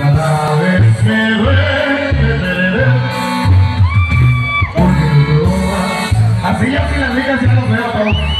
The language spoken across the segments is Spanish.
Cada vez me duele. Porque tú Así ya sin las ligas ya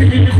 Thank you.